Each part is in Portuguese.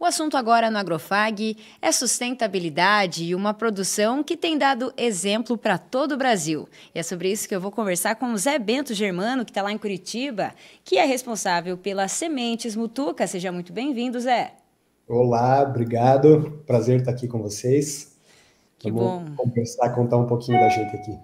O assunto agora no Agrofag é sustentabilidade e uma produção que tem dado exemplo para todo o Brasil. E é sobre isso que eu vou conversar com o Zé Bento Germano, que está lá em Curitiba, que é responsável pelas sementes Mutuca. Seja muito bem-vindo, Zé. Olá, obrigado. Prazer estar aqui com vocês. Que Vamos bom. conversar, contar um pouquinho da gente aqui.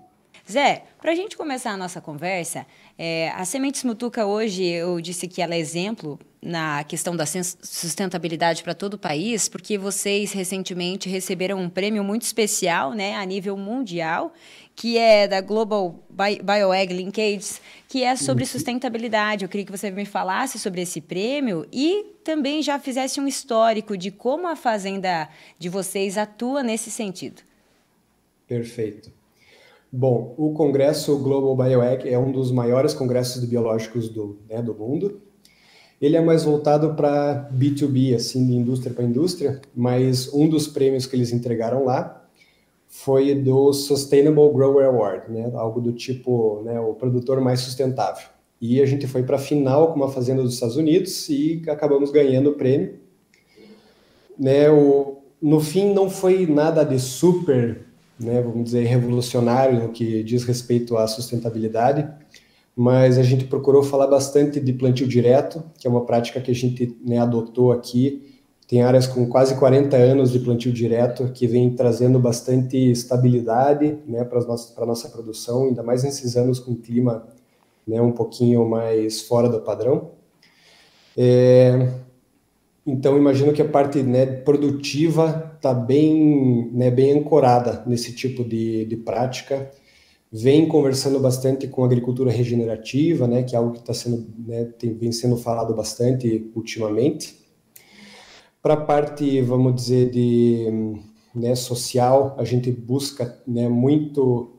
Zé, para a gente começar a nossa conversa, é, a Sementes Mutuca hoje, eu disse que ela é exemplo na questão da sustentabilidade para todo o país, porque vocês recentemente receberam um prêmio muito especial né, a nível mundial, que é da Global Bioegg Linkage, que é sobre sustentabilidade. Eu queria que você me falasse sobre esse prêmio e também já fizesse um histórico de como a fazenda de vocês atua nesse sentido. Perfeito. Bom, o Congresso Global Bioec é um dos maiores congressos de biológicos do, né, do mundo. Ele é mais voltado para B2B, assim, de indústria para indústria, mas um dos prêmios que eles entregaram lá foi do Sustainable Grower Award, né, algo do tipo, né, o produtor mais sustentável. E a gente foi para a final com uma fazenda dos Estados Unidos e acabamos ganhando o prêmio. Né, o, no fim, não foi nada de super né, vamos dizer, revolucionário no que diz respeito à sustentabilidade, mas a gente procurou falar bastante de plantio direto, que é uma prática que a gente né, adotou aqui. Tem áreas com quase 40 anos de plantio direto que vem trazendo bastante estabilidade né, para a nossa produção, ainda mais nesses anos com clima né, um pouquinho mais fora do padrão. É, então, imagino que a parte né, produtiva está bem, né, bem ancorada nesse tipo de, de prática. Vem conversando bastante com agricultura regenerativa, né, que é algo que está sendo, né, tem, vem sendo falado bastante ultimamente. Para a parte, vamos dizer, de né, social, a gente busca né, muito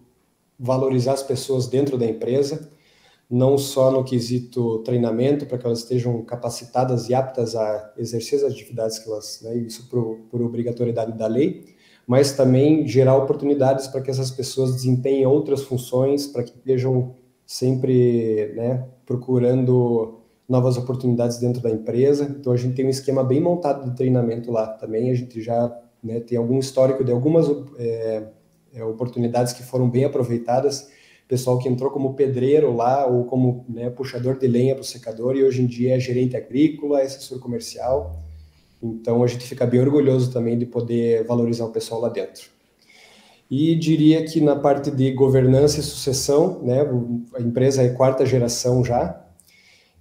valorizar as pessoas dentro da empresa não só no quesito treinamento, para que elas estejam capacitadas e aptas a exercer as atividades que elas, né, isso por, por obrigatoriedade da lei, mas também gerar oportunidades para que essas pessoas desempenhem outras funções, para que estejam sempre né, procurando novas oportunidades dentro da empresa. Então a gente tem um esquema bem montado de treinamento lá também. A gente já né, tem algum histórico de algumas é, oportunidades que foram bem aproveitadas pessoal que entrou como pedreiro lá ou como né, puxador de lenha para o secador e hoje em dia é gerente agrícola, assessor comercial. Então a gente fica bem orgulhoso também de poder valorizar o pessoal lá dentro. E diria que na parte de governança e sucessão, né, a empresa é quarta geração já,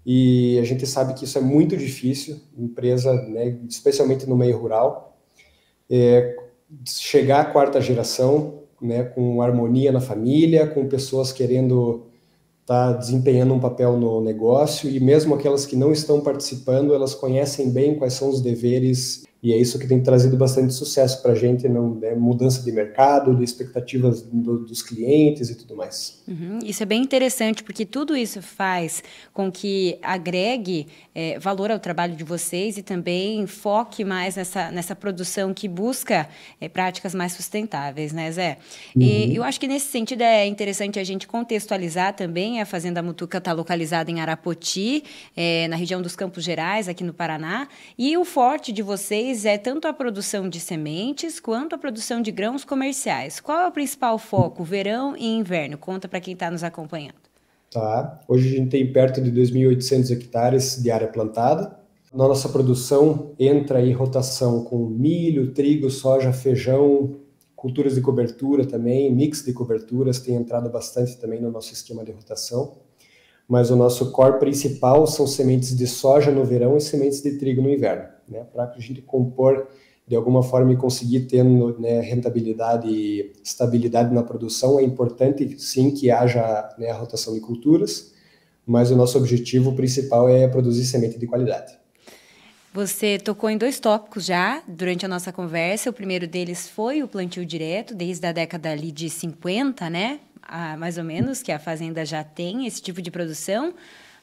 e a gente sabe que isso é muito difícil, empresa, né, especialmente no meio rural, é, chegar à quarta geração né, com harmonia na família, com pessoas querendo estar tá desempenhando um papel no negócio e mesmo aquelas que não estão participando, elas conhecem bem quais são os deveres e é isso que tem trazido bastante sucesso para a gente, não, né, mudança de mercado, de expectativas do, dos clientes e tudo mais. Uhum, isso é bem interessante, porque tudo isso faz com que agregue é, valor ao trabalho de vocês e também foque mais nessa, nessa produção que busca é, práticas mais sustentáveis, né, Zé? Uhum. E eu acho que nesse sentido é interessante a gente contextualizar também. A Fazenda Mutuca está localizada em Arapoti, é, na região dos Campos Gerais, aqui no Paraná, e o forte de vocês é tanto a produção de sementes quanto a produção de grãos comerciais. Qual é o principal foco, verão e inverno? Conta para quem está nos acompanhando. Tá. Hoje a gente tem perto de 2.800 hectares de área plantada. Na nossa produção entra aí rotação com milho, trigo, soja, feijão, culturas de cobertura também, mix de coberturas tem entrado bastante também no nosso esquema de rotação. Mas o nosso core principal são sementes de soja no verão e sementes de trigo no inverno né, para a gente compor de alguma forma e conseguir ter né, rentabilidade e estabilidade na produção, é importante sim que haja né, a rotação de culturas, mas o nosso objetivo principal é produzir semente de qualidade. Você tocou em dois tópicos já durante a nossa conversa. O primeiro deles foi o plantio direto, desde a década ali de 50, né? Ah, mais ou menos, que a fazenda já tem esse tipo de produção.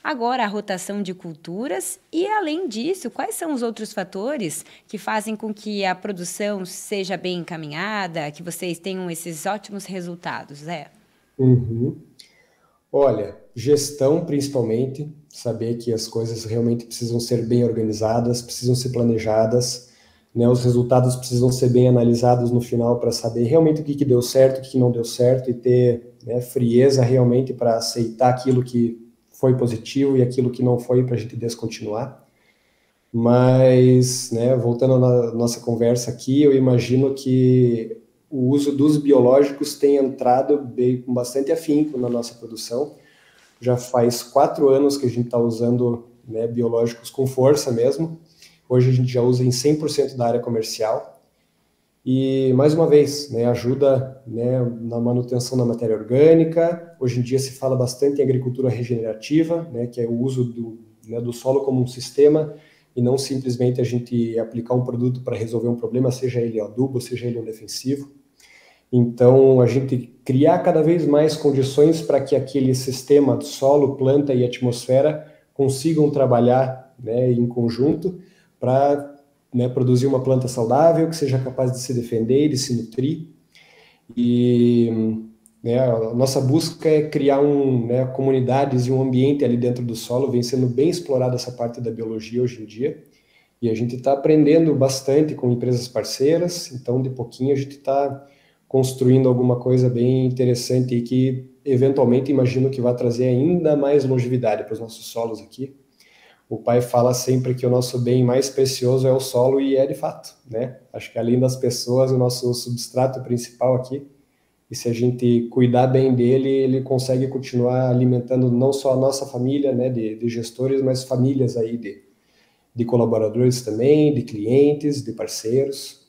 Agora, a rotação de culturas e, além disso, quais são os outros fatores que fazem com que a produção seja bem encaminhada, que vocês tenham esses ótimos resultados, Zé? Uhum. Olha, gestão principalmente. saber que as coisas realmente precisam ser bem organizadas, precisam ser planejadas, né? Os resultados precisam ser bem analisados no final para saber realmente o que, que deu certo, o que, que não deu certo e ter né, frieza realmente para aceitar aquilo que foi positivo e aquilo que não foi para a gente descontinuar. Mas, né, voltando à nossa conversa aqui, eu imagino que o uso dos biológicos tem entrado bem, com bastante afinco na nossa produção. Já faz quatro anos que a gente está usando né, biológicos com força mesmo. Hoje a gente já usa em 100% da área comercial. E, mais uma vez, né, ajuda né, na manutenção da matéria orgânica. Hoje em dia se fala bastante em agricultura regenerativa, né, que é o uso do, né, do solo como um sistema e não simplesmente a gente aplicar um produto para resolver um problema, seja ele adubo, seja ele um defensivo. Então, a gente criar cada vez mais condições para que aquele sistema de solo, planta e atmosfera consigam trabalhar né, em conjunto para né, produzir uma planta saudável que seja capaz de se defender, de se nutrir. E né, a nossa busca é criar um, né, comunidades e um ambiente ali dentro do solo, vem sendo bem explorada essa parte da biologia hoje em dia. E a gente está aprendendo bastante com empresas parceiras, então de pouquinho a gente está construindo alguma coisa bem interessante e que eventualmente imagino que vai trazer ainda mais longevidade para os nossos solos aqui o pai fala sempre que o nosso bem mais precioso é o solo e é de fato, né? Acho que além das pessoas, o nosso substrato principal aqui, e se a gente cuidar bem dele, ele consegue continuar alimentando não só a nossa família, né, de, de gestores, mas famílias aí de, de colaboradores também, de clientes, de parceiros.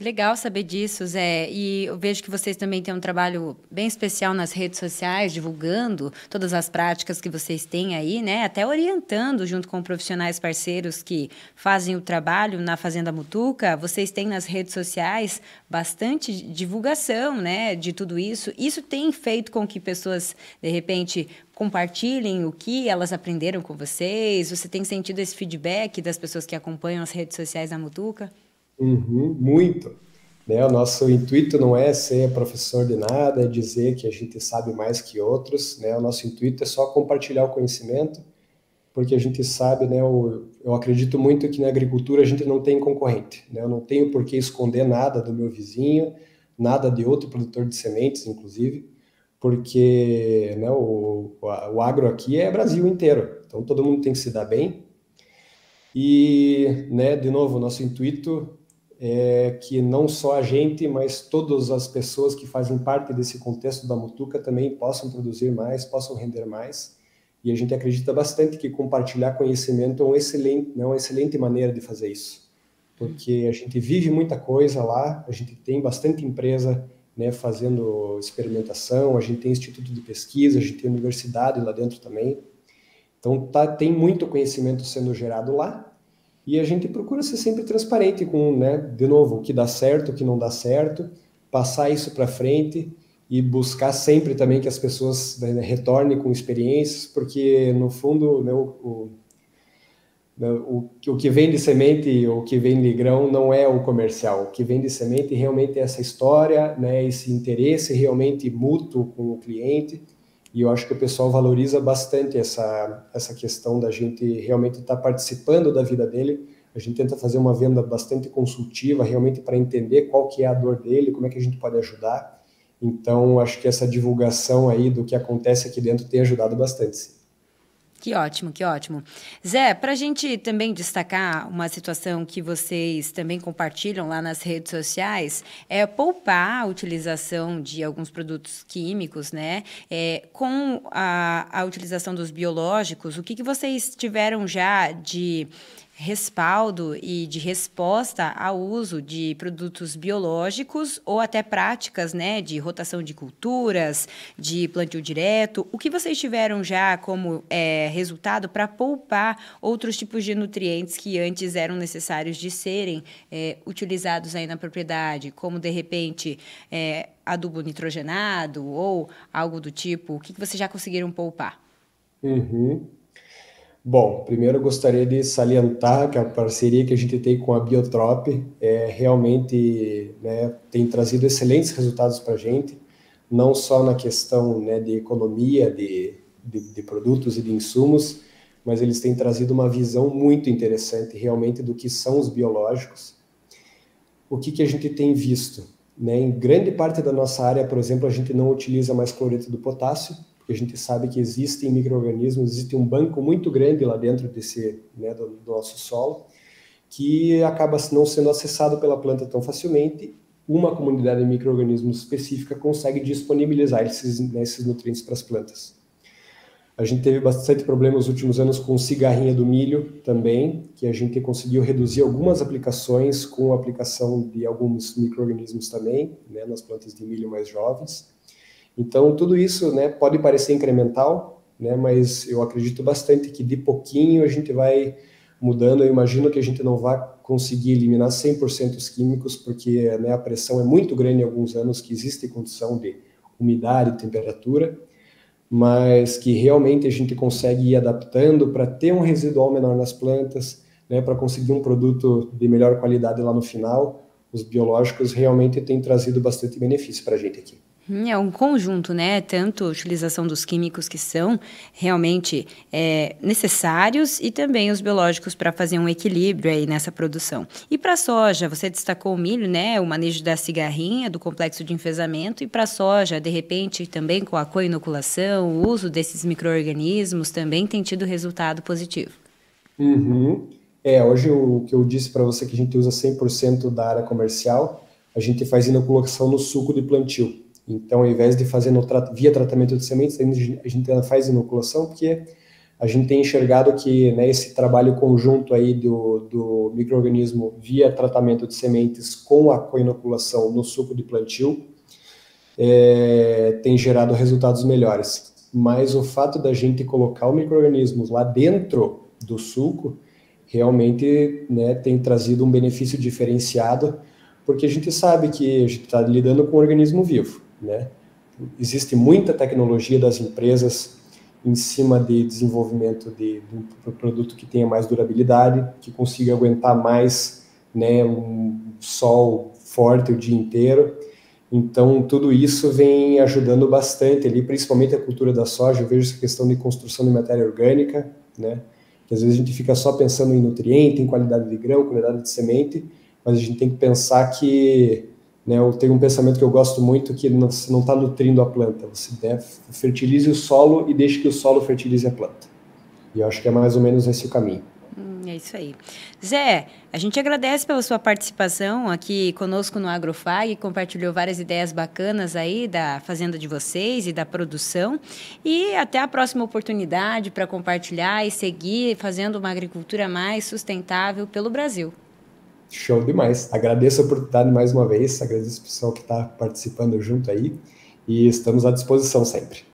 Legal saber disso, Zé. E eu vejo que vocês também têm um trabalho bem especial nas redes sociais, divulgando todas as práticas que vocês têm aí, né? Até orientando junto com profissionais parceiros que fazem o trabalho na Fazenda Mutuca. Vocês têm nas redes sociais bastante divulgação, né, de tudo isso. Isso tem feito com que pessoas, de repente, compartilhem o que elas aprenderam com vocês? Você tem sentido esse feedback das pessoas que acompanham as redes sociais da Mutuca? Uhum, muito. Né? O nosso intuito não é ser professor de nada, é dizer que a gente sabe mais que outros. Né? O nosso intuito é só compartilhar o conhecimento, porque a gente sabe, né? Eu, eu acredito muito que na agricultura a gente não tem concorrente. Né? Eu não tenho por que esconder nada do meu vizinho, nada de outro produtor de sementes, inclusive, porque né, o, o agro aqui é Brasil inteiro. Então todo mundo tem que se dar bem. E, né, de novo, nosso intuito é que não só a gente, mas todas as pessoas que fazem parte desse contexto da Mutuca também possam produzir mais, possam render mais. E a gente acredita bastante que compartilhar conhecimento é, um excelente, é uma excelente maneira de fazer isso. Porque a gente vive muita coisa lá, a gente tem bastante empresa né, fazendo experimentação, a gente tem instituto de pesquisa, a gente tem universidade lá dentro também. Então tá, tem muito conhecimento sendo gerado lá e a gente procura ser sempre transparente com, né, de novo, o que dá certo, o que não dá certo, passar isso para frente e buscar sempre também que as pessoas né, retornem com experiências, porque no fundo né, o, né, o, o, que vem de semente, o que vem de grão não é o comercial. O que vem de semente realmente é essa história, né, esse interesse realmente mútuo com o cliente. E eu acho que o pessoal valoriza bastante essa, essa questão da gente realmente estar tá participando da vida dele. A gente tenta fazer uma venda bastante consultiva, realmente para entender qual que é a dor dele, como é que a gente pode ajudar. Então, acho que essa divulgação aí do que acontece aqui dentro tem ajudado bastante. Que ótimo, que ótimo. Zé, para a gente também destacar uma situação que vocês também compartilham lá nas redes sociais, é poupar a utilização de alguns produtos químicos, né? É, com a, a utilização dos biológicos, o que, que vocês tiveram já de respaldo e de resposta ao uso de produtos biológicos ou até práticas né, de rotação de culturas, de plantio direto. O que vocês tiveram já como é, resultado para poupar outros tipos de nutrientes que antes eram necessários de serem é, utilizados aí na propriedade, como de repente é, adubo nitrogenado ou algo do tipo? O que, vocês já conseguiram poupar? Uhum. Bom, primeiro eu gostaria de salientar que a parceria que a gente tem com a Biotrop é, realmente né, tem trazido excelentes resultados para a gente, não só na questão né, de economia de, de, de, produtos e de insumos, mas eles têm trazido uma visão muito interessante realmente do que são os biológicos. O que, que a gente tem visto? Né? Em grande parte da nossa área, por exemplo, a gente não utiliza mais cloreto do potássio, porque a gente sabe que existem micro-organismos, existe um banco muito grande lá dentro desse, né, do, do nosso solo, que acaba não sendo acessado pela planta tão facilmente uma comunidade de micro-organismos específica consegue disponibilizar esses, né, esses nutrientes para as plantas. A gente teve bastante problema nos últimos anos com cigarrinha do milho também, que a gente conseguiu reduzir algumas aplicações com a aplicação de alguns micro-organismos também, né, nas plantas de milho mais jovens. Então, tudo isso né, pode parecer incremental, né, mas eu acredito bastante que de pouquinho a gente vai mudando. Eu imagino que a gente não vai conseguir eliminar 100% os químicos, porque né, a pressão é muito grande em alguns anos, que existe condição de umidade temperatura, mas que realmente a gente consegue ir adaptando para ter um residual menor nas plantas, né, para conseguir um produto de melhor qualidade lá no final. Os biológicos realmente têm trazido bastante benefício para a gente aqui. É um conjunto, né? Tanto a utilização dos químicos que são realmente é, necessários e também os biológicos para fazer um equilíbrio aí nessa produção. E para a soja, você destacou o milho, né? O manejo da cigarrinha, do complexo de enfesamento, e para a soja, de repente, também com a co-inoculação, o uso desses micro-organismos também tem tido resultado positivo. Uhum. É, hoje o que eu disse para você que a gente usa 100% da área comercial, a gente faz inoculação no suco de plantio. Então, ao invés de fazer no, via tratamento de sementes, a gente faz inoculação, porque a gente tem enxergado que né, esse trabalho conjunto aí do, do microorganismo via tratamento de sementes com a coinoculação no suco de plantio é, tem gerado resultados melhores. Mas o fato da gente colocar o microorganismo lá dentro do suco realmente né, tem trazido um benefício diferenciado, porque a gente sabe que a gente está lidando com um organismo vivo. Né? Existe muita tecnologia das empresas em cima de desenvolvimento de, de um produto que tenha mais durabilidade, que consiga aguentar mais né, um sol forte o dia inteiro. Então, tudo isso vem ajudando bastante ali, principalmente a cultura da soja. Eu vejo essa questão de construção de matéria orgânica, né? Que às vezes a gente fica só pensando em nutriente, em qualidade de grão, qualidade de semente, mas a gente tem que pensar que né, eu tenho um pensamento que eu gosto muito que não está nutrindo a planta, você deve, fertilize o solo e deixe que o solo fertilize a planta. E eu acho que é mais ou menos esse o caminho. Hum, é isso aí. Zé, a gente agradece pela sua participação aqui conosco no Agrofag, compartilhou várias ideias bacanas aí da fazenda de vocês e da produção. E até a próxima oportunidade para compartilhar e seguir fazendo uma agricultura mais sustentável pelo Brasil. Show demais. Agradeço a oportunidade mais uma vez, agradeço o pessoal que está participando junto aí e estamos à disposição sempre.